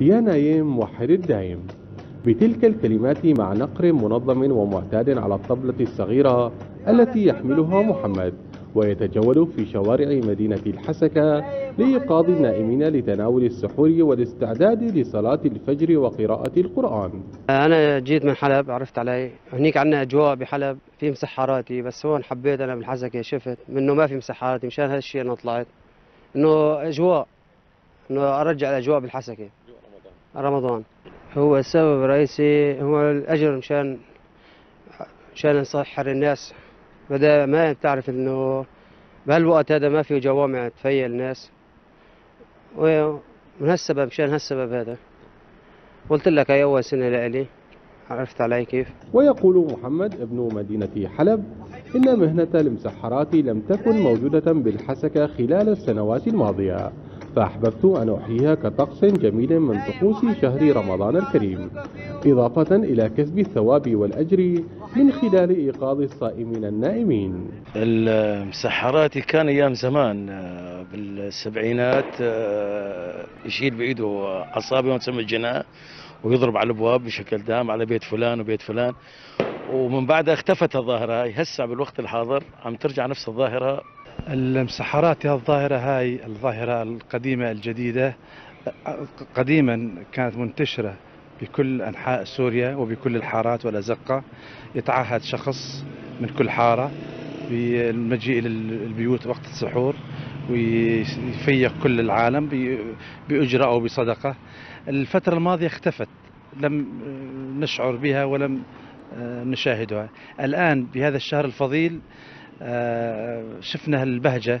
يا نايم موحد الدايم. بتلك الكلمات مع نقر منظم ومعتاد على الطبلة الصغيرة التي يحملها محمد ويتجول في شوارع مدينة الحسكة لإيقاظ النائمين لتناول السحور والاستعداد لصلاة الفجر وقراءة القرآن. أنا جيت من حلب عرفت علي. هنيك عندنا أجواء بحلب في مسحراتي بس هون حبيت أنا بالحسكة شفت منه ما في مسحراتي مشان هالشيء أنا طلعت. إنه أجواء إنه أرجع الأجواء بالحسكة. رمضان. هو السبب الرئيسي هو الأجر مشان مشان نسحر الناس. بدأ ما بتعرف إنه بهالوقت هذا ما في جوامع تفيل الناس. ومن هالسبب مشان هالسبب هذا. قلت لك هاي أول سنة لإلي. عرفت علي كيف؟ ويقول محمد ابن مدينة حلب إن مهنة المسحرات لم تكن موجودة بالحسكة خلال السنوات الماضية. فأحببت أن أحييها كطقس جميل من طقوس شهر رمضان الكريم إضافة إلى كسب الثواب والأجر من خلال إيقاظ الصائمين النائمين. المسحرات كان أيام زمان آه، بالسبعينات آه، يشيل بإيده عصابة ونسمى الجناء ويضرب على الأبواب بشكل دام على بيت فلان وبيت فلان. ومن بعدها اختفت الظاهرة هاي هسه بالوقت الحاضر عم ترجع نفس الظاهرة. المسحرات الظاهرة هاي الظاهرة القديمة الجديدة قديما كانت منتشرة بكل أنحاء سوريا وبكل الحارات والأزقة. يتعهد شخص من كل حارة بالمجيء إلى البيوت وقت السحور ويفيق كل العالم بأجرة أو بصدقة. الفترة الماضية اختفت لم نشعر بها ولم نشاهدها. الآن بهذا الشهر الفضيل شفنا هالبهجة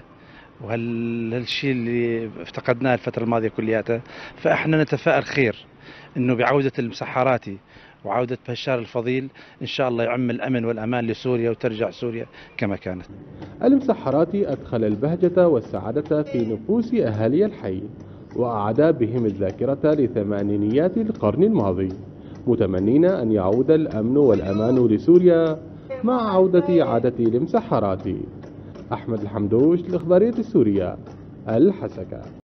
وهالشيء اللي افتقدناه الفترة الماضية كلياتها فإحنا نتفائل خير إنه بعودة المسحراتي وعودة بهالشهر الفضيل إن شاء الله يعم الأمن والأمان لسوريا وترجع سوريا كما كانت. المسحراتي أدخل البهجة والسعادة في نفوس أهالي الحي وأعاد بهم الذاكرة لثمانينيات القرن الماضي متمنين أن يعود الأمن والأمان لسوريا مع عودة عادة المسحرات أحمد الحمدوش لإخبارية سوريا الحسكة.